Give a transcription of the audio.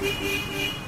Beep, beep, beep.